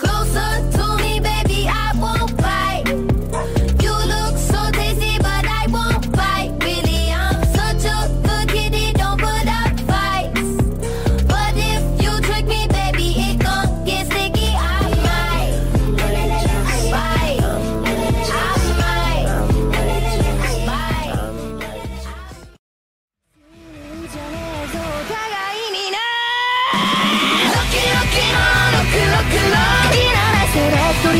Closer